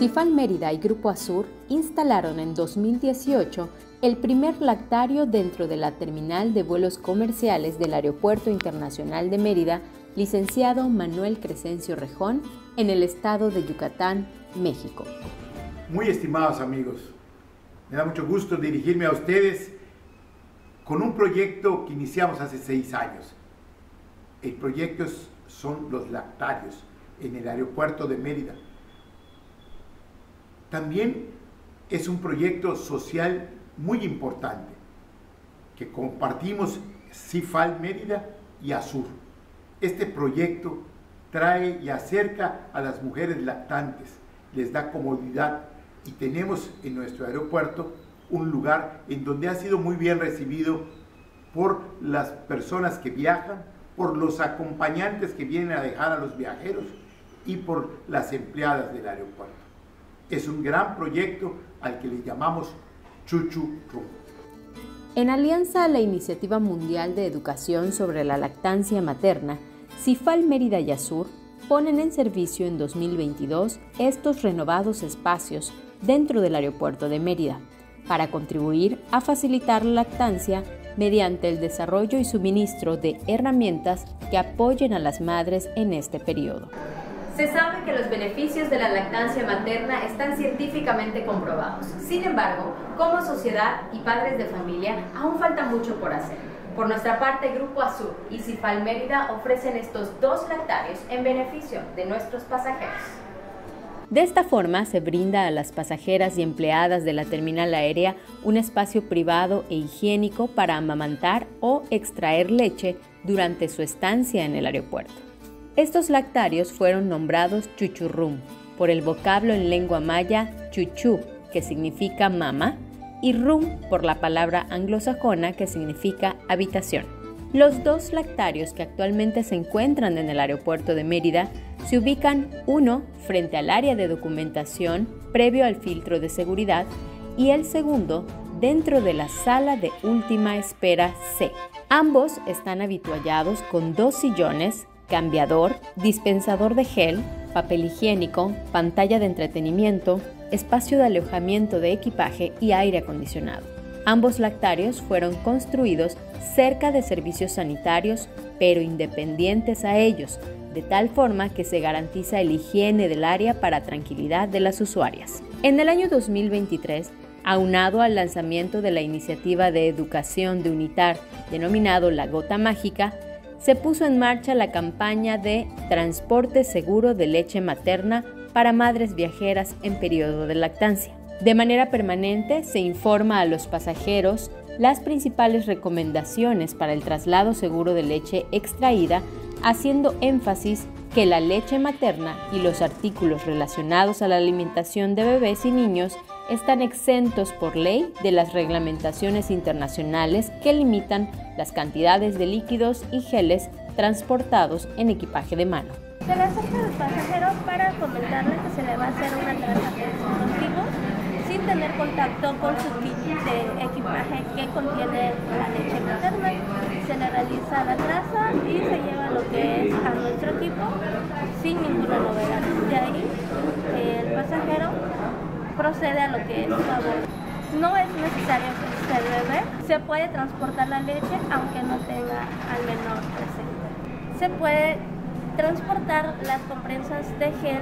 Cifal Mérida y Grupo Azur instalaron en 2018 el primer lactario dentro de la terminal de vuelos comerciales del Aeropuerto Internacional de Mérida, licenciado Manuel Crescencio Rejón, en el estado de Yucatán, México. Muy estimados amigos, me da mucho gusto dirigirme a ustedes con un proyecto que iniciamos hace seis años. El proyecto son los lactarios en el aeropuerto de Mérida. También es un proyecto social muy importante que compartimos CIFAL Mérida y Azur. Este proyecto trae y acerca a las mujeres lactantes, les da comodidad y tenemos en nuestro aeropuerto un lugar en donde ha sido muy bien recibido por las personas que viajan, por los acompañantes que vienen a dejar a los viajeros y por las empleadas del aeropuerto. Es un gran proyecto al que le llamamos Chuchu Rum. En alianza a la Iniciativa Mundial de Educación sobre la Lactancia Materna, CIFAL Mérida y Azur ponen en servicio en 2022 estos renovados espacios dentro del aeropuerto de Mérida para contribuir a facilitar la lactancia mediante el desarrollo y suministro de herramientas que apoyen a las madres en este periodo. Se sabe que los beneficios de la lactancia materna están científicamente comprobados. Sin embargo, como sociedad y padres de familia, aún falta mucho por hacer. Por nuestra parte, Grupo Azul y Cifal Mérida ofrecen estos dos lactarios en beneficio de nuestros pasajeros. De esta forma se brinda a las pasajeras y empleadas de la terminal aérea un espacio privado e higiénico para amamantar o extraer leche durante su estancia en el aeropuerto. Estos lactarios fueron nombrados chuchurrum por el vocablo en lengua maya chuchu, que significa mama, y rum por la palabra anglosajona que significa habitación. Los dos lactarios que actualmente se encuentran en el aeropuerto de Mérida se ubican uno frente al área de documentación previo al filtro de seguridad y el segundo dentro de la sala de última espera C. Ambos están habituallados con dos sillones cambiador, dispensador de gel, papel higiénico, pantalla de entretenimiento, espacio de alojamiento de equipaje y aire acondicionado. Ambos lactarios fueron construidos cerca de servicios sanitarios, pero independientes a ellos, de tal forma que se garantiza el higiene del área para tranquilidad de las usuarias. En el año 2023, aunado al lanzamiento de la iniciativa de educación de UNITAR denominado La Gota Mágica, se puso en marcha la campaña de transporte seguro de leche materna para madres viajeras en periodo de lactancia. De manera permanente se informa a los pasajeros las principales recomendaciones para el traslado seguro de leche extraída, haciendo énfasis que la leche materna y los artículos relacionados a la alimentación de bebés y niños están exentos por ley de las reglamentaciones internacionales que limitan las cantidades de líquidos y geles transportados en equipaje de mano. Se le acerca al pasajero para comentarle que se le va a hacer una traza contigo sin tener contacto con su kit de equipaje que contiene la leche materna. Se le realiza la traza y se lleva lo que es a nuestro equipo sin ninguna novedad. De ahí procede a lo que es favor. No es necesario que se bebé, se puede transportar la leche aunque no tenga al menor presente. Se puede transportar las compresas de gel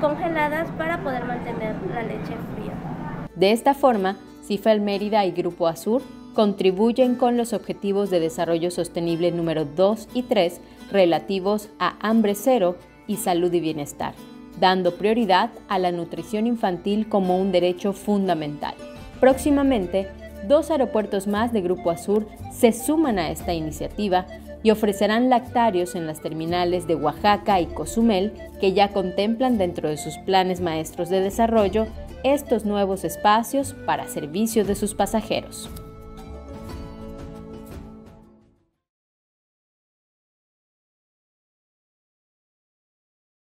congeladas para poder mantener la leche fría. De esta forma, CIFEL Mérida y Grupo Azur contribuyen con los Objetivos de Desarrollo Sostenible número 2 y 3 relativos a hambre cero y salud y bienestar dando prioridad a la nutrición infantil como un derecho fundamental. Próximamente, dos aeropuertos más de Grupo Azur se suman a esta iniciativa y ofrecerán lactarios en las terminales de Oaxaca y Cozumel que ya contemplan dentro de sus planes maestros de desarrollo estos nuevos espacios para servicio de sus pasajeros.